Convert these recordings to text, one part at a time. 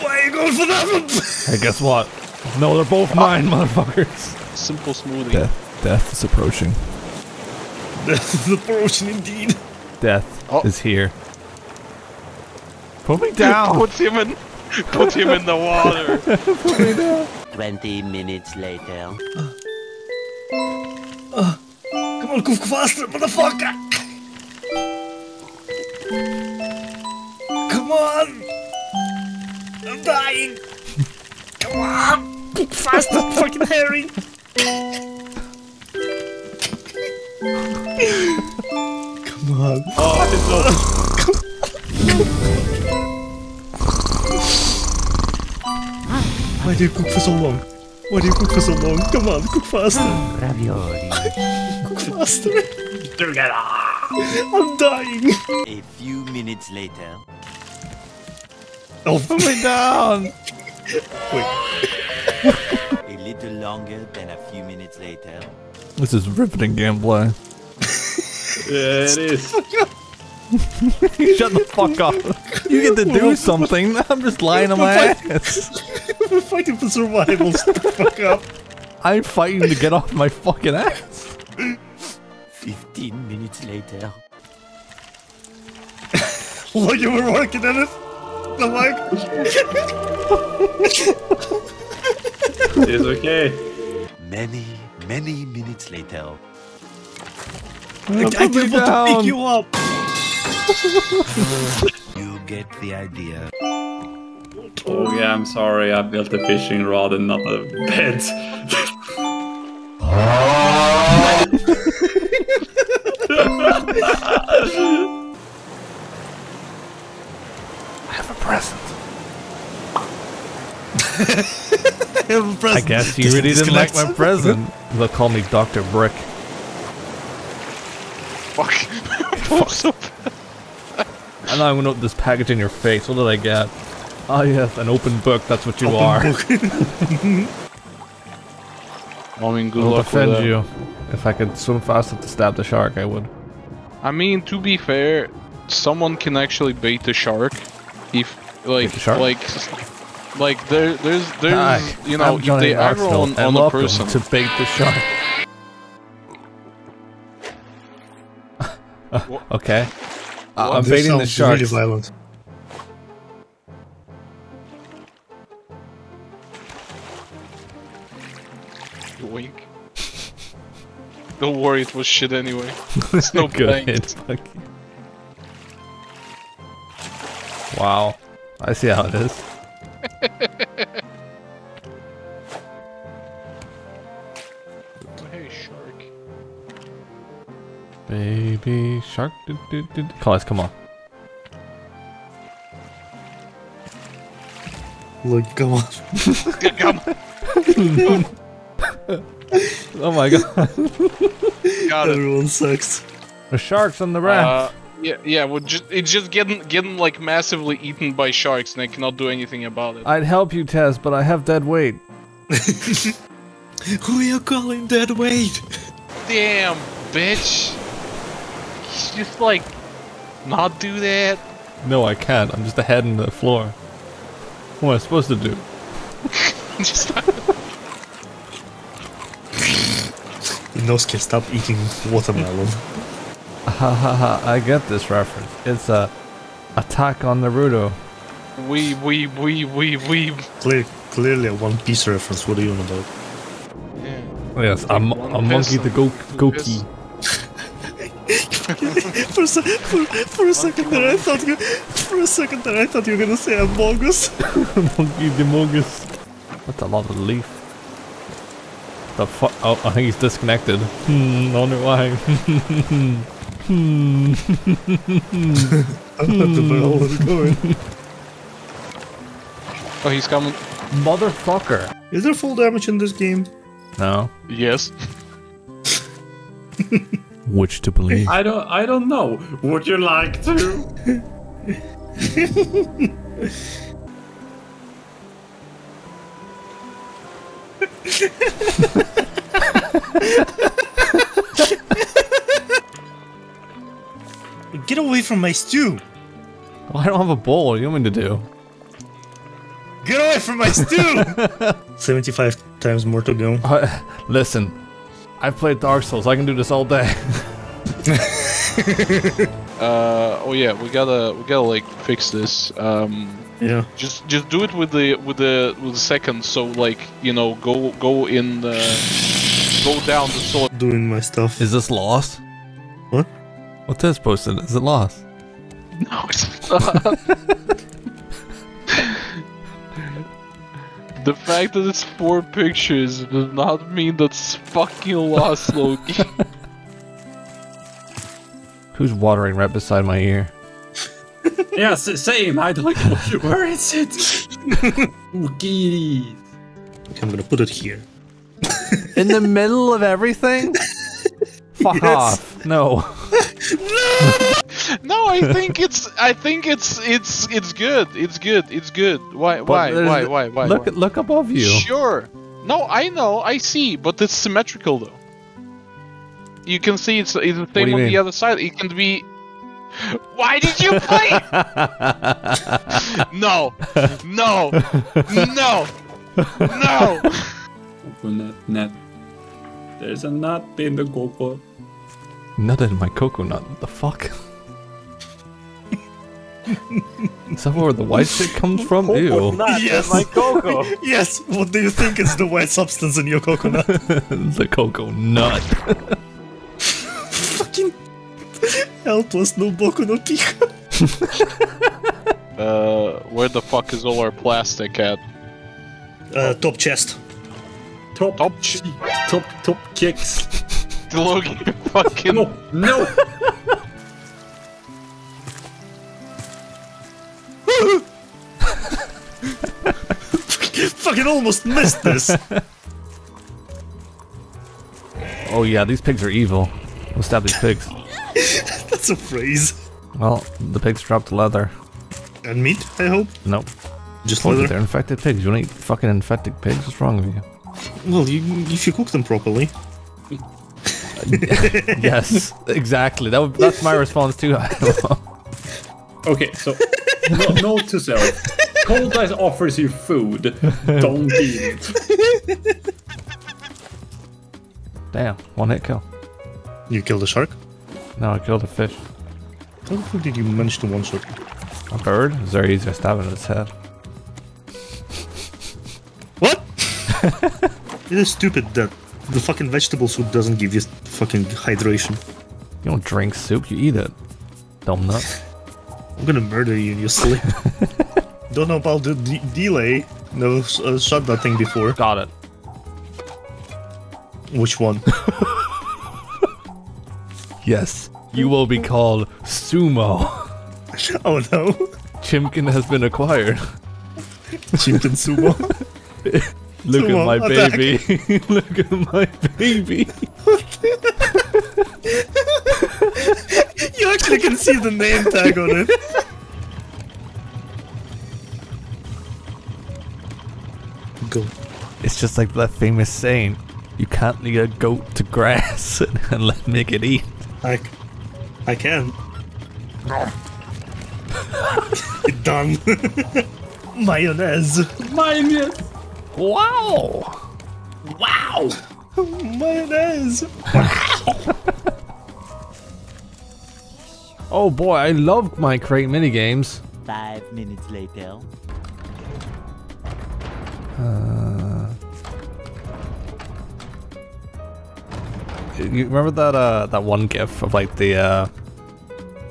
Why are you going for that one? Hey, guess what? No, they're both mine, motherfuckers. Simple smoothie. Death, death is approaching. That's the approaching indeed. Death Oh. is here. Put me down. Put him in. Put him in the water. 20 minutes later. Uh, come on, go faster, motherfucker! Come on! I'm dying! Come on! Go faster, fucking Harry! Come on. Why do you cook for so long? Why do you cook for so long? Come on, cook faster! Ravioli. Cook faster! I'm dying! A few minutes later. Oh, Put me down. wait. A little longer than a few minutes later. This is riveting gameplay. Yeah, it is. Shut the fuck up. You get to do something. I'm just lying on my ass. We're fighting for survival. Shut the fuck up. I'm fighting to get off my fucking ass. 15 minutes later. Look, you were working at it. I'm like, It's okay. Many, many minutes later. I, I Put me didn't want to pick you up. You get the idea. Oh yeah, I'm sorry. I built a fishing rod and not a bed. I have a present. I have a I present. guess you Just really didn't like my present. They'll call me Dr. Brick. Fuck. I'm so And I'm gonna put this package in your face. What did I get? Oh yes, an open book. That's what you Open are. book. I mean, good I'll luck with defend that. you. If I could swim fast enough to stab the shark, I would. I mean, to be fair, someone can actually bait the shark. If like the like like there there's there's Hi, you know I'm if Johnny they aggro Knoxville, on, and on a welcome person. to bait the shark. Okay. Uh, I'm baiting the sounds shark. Really violent. Wink. Don't worry, it was shit anyway. It's no Good. blank. Fuck Wow. I see how it is. Hey, shark. Baby shark. Do, do, do. do. Come on, Look, come on. Come on. Oh my god. got it. Everyone sucks. the shark's on the raft. Uh, yeah, yeah. Well, just it's just getting getting like massively eaten by sharks, and I cannot do anything about it. I'd help you, Tess, but I have dead weight. Who are you calling dead weight? Damn, bitch. Just like not do that. No, I can't. I'm just a head in the floor. What am I supposed to do? just Inosuke, stop eating watermelon. Ha ha ha, I get this reference. It's a attack on Naruto. we we we we we. Clear, clearly a One Piece reference. What are you on about? Yeah. Yes, a, mo- a monkey Piece. the go Goki. for, a se- for, for a second there, I thought you. For a second there, I thought you were gonna say Among Us. monkey the mogus. That's a lot of leaf. The fuck? Oh, I think he's disconnected. Hmm, I wonder why. Hmm. I don't know where all is going. Oh, he's coming. Motherfucker. Is there full damage in this game? No. Yes. Which to believe? I don't. I don't know. Would you like to? from my stew! Well, I don't have a bowl. What do you want me to do? Get away from my stew! 75 times more to go. Uh, listen, I've played Dark Souls. I can do this all day. Uh, oh yeah, we gotta we gotta like fix this. Um, Yeah. just just do it with the with the with the second. So like you know, go go in the go down the sword. Doing my stuff. Is this lost? What? What's this posted? Is it lost? No, it's not. the fact that it's four pictures does not mean that's fucking lost, Loki. Who's watering right beside my ear? Yeah, s- same. I don't. Where is it? Oogie. Okay, I'm gonna put it here. In the middle of everything? Fuck Yes. off. No. No, no, I think it's I think it's it's it's good. It's good. It's good. Why why there's why why why? Look why? look above you. Sure. No, I know, I see, but it's symmetrical though. You can see it's, it's the same on mean? the other side. It can be. Why did you play? no, no, no, no. Open that net. There's a nut in the cocoa. Nut in my coconut. What the fuck? Is that where the white shit comes from? Ew. yes! my cocoa. yes! What do you think is the white substance in your coconut? the cocoa nut. Fucking helpless no boku no pico. Uh, where the fuck is all our plastic at? Uh, top chest. Top, Top ch- top, top kicks. Logan, fucking. No, no. Fucking almost missed this. Oh yeah, these pigs are evil. We'll stab these pigs. That's a phrase. Well, the pigs dropped leather. And meat, I hope. Nope. Just Told leather. they're infected pigs. You wanna eat fucking infected pigs? What's wrong with you? Well, you, if you cook them properly. yes, exactly. That would, that's my response too. Okay, so no, note to self: Coldice offers you food. Don't eat it. Damn, one hit kill. You killed a shark? No, I killed a fish. How the fuck did you manage to one shot? A bird? Is very easy to stab in its head. What? it is stupid that the fucking vegetable soup doesn't give you fucking hydration. You don't drink soup, you eat it. Dumb nut. I'm gonna murder you in your sleep. Don't know about the de- delay. No, s- uh, shot that thing before. Got it. Which one? Yes. You will be called Sumo. oh no. Chimkin has been acquired. Chimkin sumo. Look at my attack. baby. Look at my baby. you actually can see the name tag on it. Go. It's just like that famous saying. You can't lead a goat to grass and let make it eat. I, I can. Done. Mayonnaise. Mine. Wow! Wow. Mayonnaise. Oh boy, I love my crate minigames. Five minutes later. You remember that uh that one gif of like the uh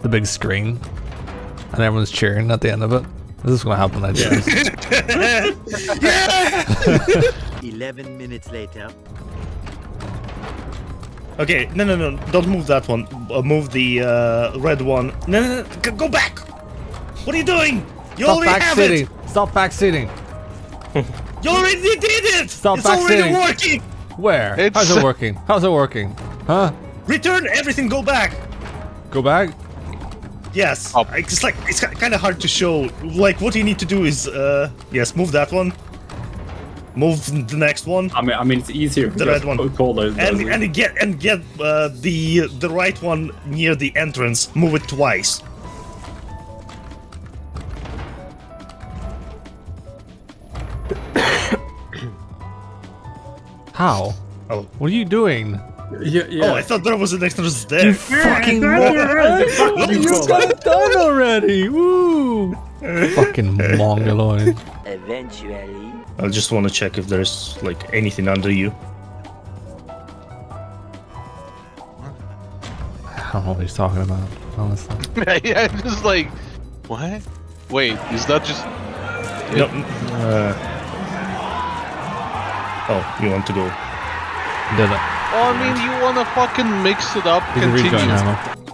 the big screen and everyone's cheering at the end of it? This is gonna happen, I guess. 11 minutes later. Okay, no, no, no, don't move that one. Uh, move the uh, red one. No, no, no, go back! What are you doing? You Stop already have it! backseating! Stop backseating! You already did it! Stop back it's already backseating. working! Where? It's- How's it working? How's it working? Huh? Return everything, go back! Go back? Yes, Up. it's like, it's kind of hard to show. Like, what you need to do is, uh, yes, move that one. Move the next one. I mean, I mean, it's easier. The red one. Coldice does And, it. and get and get uh, the the right one near the entrance. Move it twice. How? Oh. What are you doing? Yeah, yeah. Oh, I thought there was an extra there. Fucking Fuck you, You Cole. got it done already! Woo! Fucking mongoloid. Eventually. I just want to check if there's like anything under you. I don't know what he's talking about, honestly. yeah, I'm just like, what? Wait, is that just? No. Uh, oh, you want to go? Did it. Oh, I mean, you wanna fucking mix it up, You can rejoin continue. ammo.